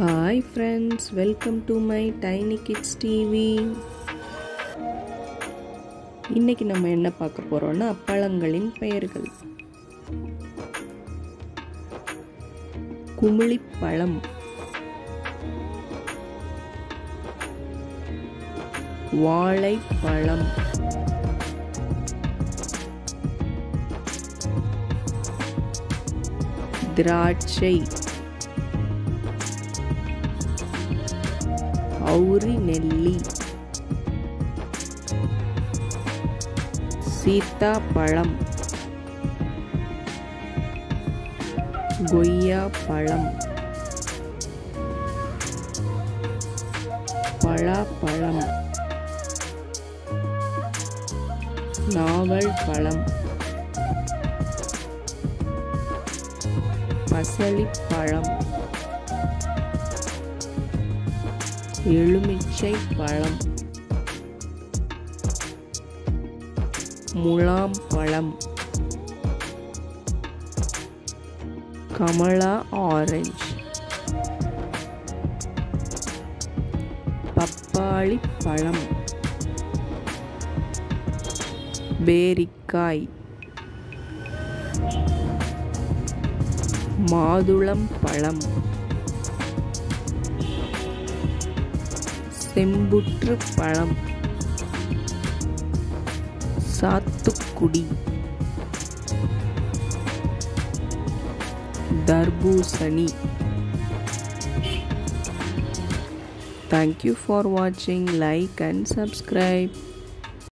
Hi friends welcome to my tiny kids TV இன்னைக்கு நம்ம என்ன பார்க்க போறோம்னா பழங்களின் பெயர்கள். குமிழிப்பழம் வாழைப்பழம் திராட்சை. அவுரி நெல்லி. சீத்தாப்பழம் கொய்யா பழம். பழாப்பழம் நாவல் பழம். பசளிப்பழம் எலுமிச்சை பழம். முலாம் பழம். கமலா ஆரஞ்சு. பப்பாளி பழம். பேரிக்காய். மாதுளம் பழம். செம்புற்று பழம் சாத்துக்குடி தர்பூசணி தேங்க்யூ ஃபார் வாட்சிங் லைக் அண்ட் சப்ஸ்கிரைப்